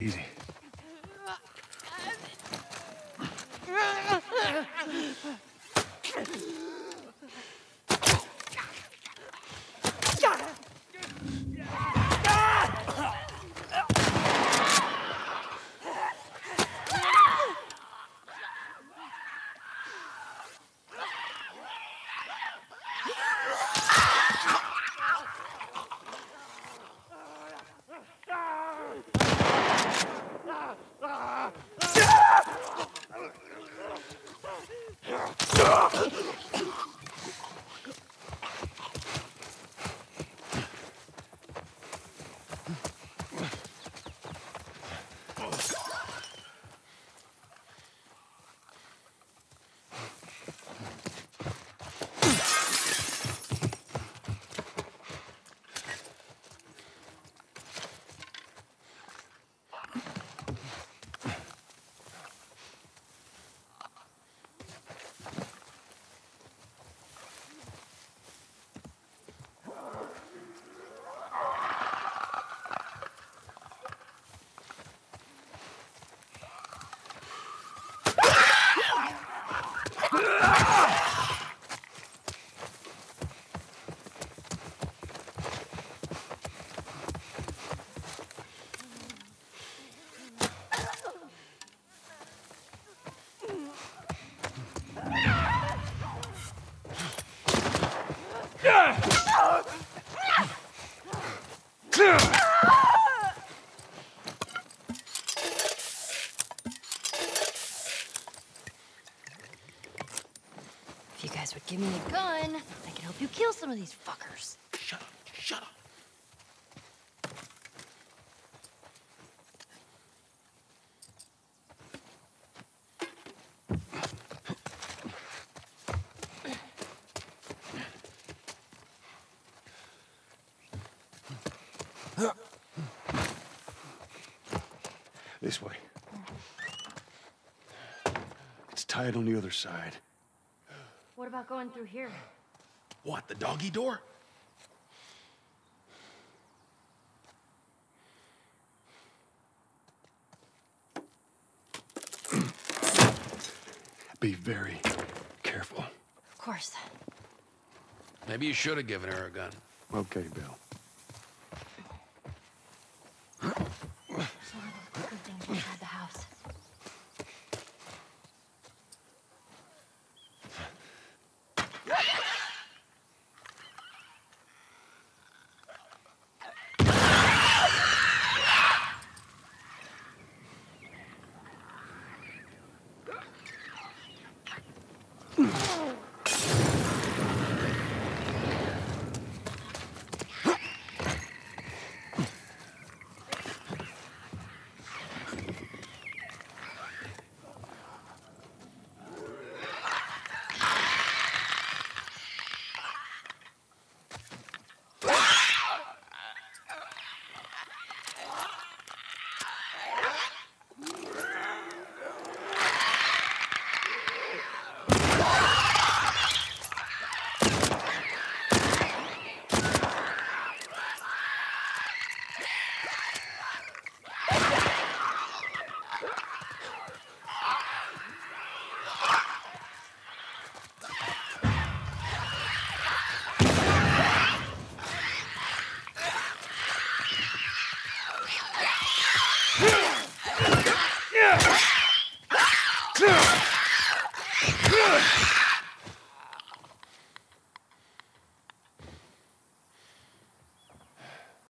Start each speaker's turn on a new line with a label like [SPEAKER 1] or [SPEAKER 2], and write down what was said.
[SPEAKER 1] Easy.
[SPEAKER 2] If you guys would give me a gun, I could help you kill some of these fuckers.
[SPEAKER 3] Shut up. Shut up.
[SPEAKER 1] This way. It's tied on the other side.
[SPEAKER 2] What about going through here?
[SPEAKER 3] What, the doggy door?
[SPEAKER 1] Be very careful.
[SPEAKER 2] Of course.
[SPEAKER 3] Maybe you should have given her a gun.
[SPEAKER 1] Okay, Bill.
[SPEAKER 2] Ooh.